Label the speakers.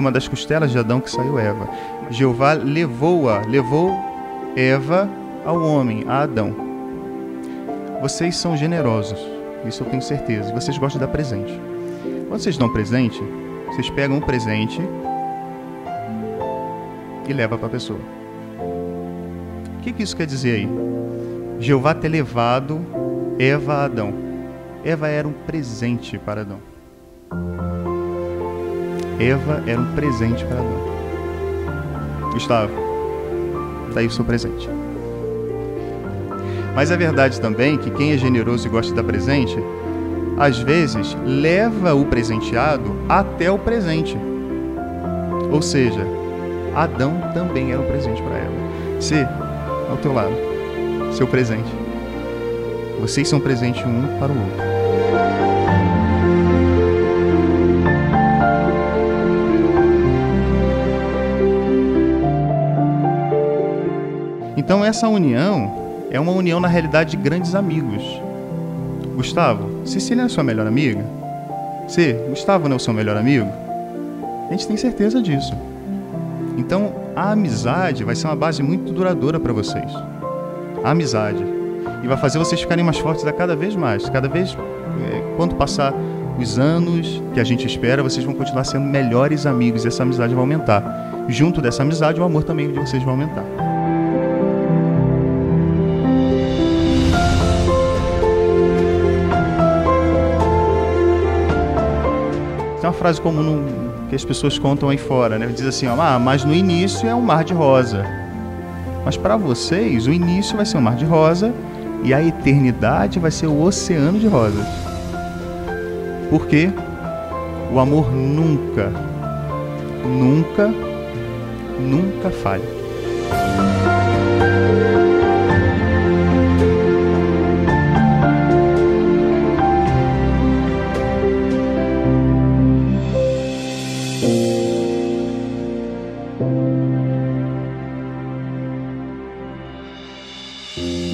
Speaker 1: uma das costelas de Adão que saiu Eva. Jeová levou-a, levou Eva ao homem, a Adão. Vocês são generosos, isso eu tenho certeza. Vocês gostam de dar presente. Quando vocês dão presente, vocês pegam um presente e leva para a pessoa. O que, que isso quer dizer aí? Jeová ter levado Eva a Adão. Eva era um presente para Adão. Eva era um presente para Adão. Gustavo, está aí o seu presente. Mas é verdade também que quem é generoso e gosta de dar presente, às vezes leva o presenteado até o presente. Ou seja, Adão também era um presente para Eva. Se ao teu lado, seu presente. Vocês são presente um para o outro. Então essa união é uma união na realidade de grandes amigos. Gustavo, Cecília é sua melhor amiga? Se Gustavo não é o seu melhor amigo? A gente tem certeza disso. Então a amizade vai ser uma base muito duradoura para vocês. A amizade. E vai fazer vocês ficarem mais fortes a cada vez mais. Cada vez, é, quando passar os anos que a gente espera, vocês vão continuar sendo melhores amigos e essa amizade vai aumentar. Junto dessa amizade, o amor também de vocês vai aumentar. Uma frase comum que as pessoas contam aí fora, né? Diz assim, ó, ah, mas no início é um mar de rosa. Mas para vocês, o início vai ser um mar de rosa e a eternidade vai ser o oceano de rosas. Porque o amor nunca, nunca, nunca falha. Mm-hmm.